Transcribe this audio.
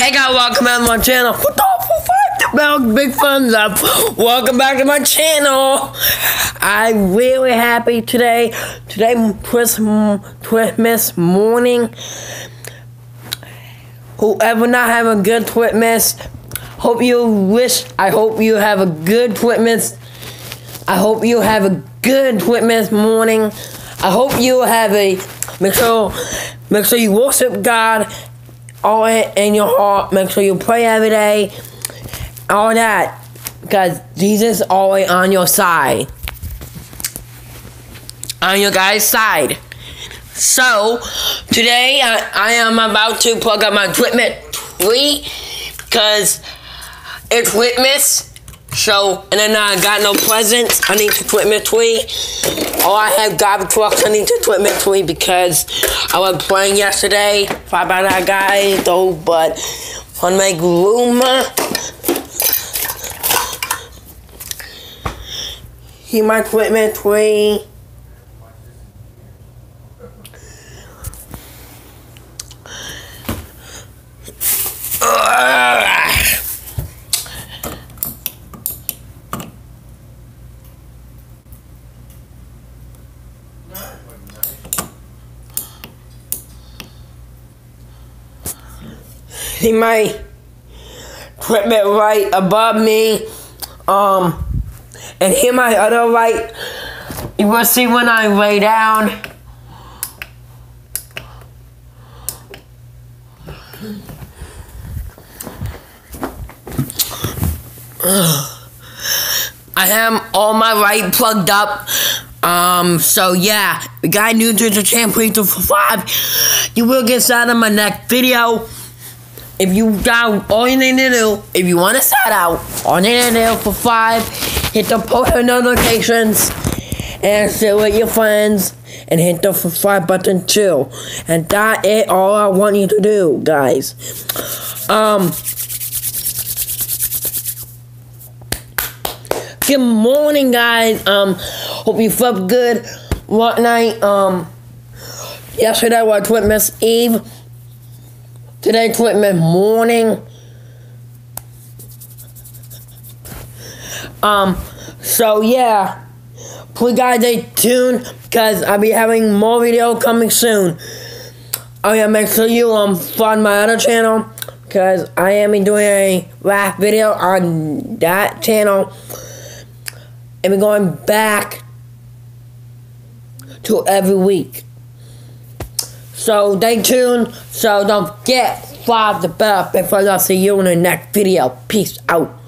Hey guys, welcome back to my channel. What the fuck? Big thumbs up. Welcome back to my channel. I'm really happy today. Today, Christmas morning. Whoever not have a good Twitmas, hope you wish. I hope you have a good Twitmas. I hope you have a good Twitmas morning. I hope you have a make sure make sure you worship God all in your heart. Make sure you pray every day. All that. Because Jesus is always on your side. On your guy's side. So, today I, I am about to plug up my equipment 3 because it's Twitmas. So, and then I got no presents. I need to Twitmas 3. Oh, I have garbage trucks. I need to Twitmas 3 because I was playing yesterday. Five by that guy though, but want my make. He might Twitmas 3. Uh, He might put it right above me. Um, and here my other right. You will see when I lay down. I have all my right plugged up. Um, so yeah, the guy new to the channel, please for five. You will get started in my next video. If you got all you need to do, if you want to start out, all you need to do for five, hit the post notifications and share with your friends and hit the subscribe button too. And that is all I want you to do, guys. Um Good morning guys. Um hope you slept good one night. Um yesterday was Christmas Eve. Today, Twitman morning. Um, so yeah, please guys stay tuned because I'll be having more video coming soon. Oh yeah, make sure you um find my other channel because I am doing a last video on that channel. And we're going back to every week. So stay tuned. So don't forget, follow the bell before I see you in the next video. Peace out.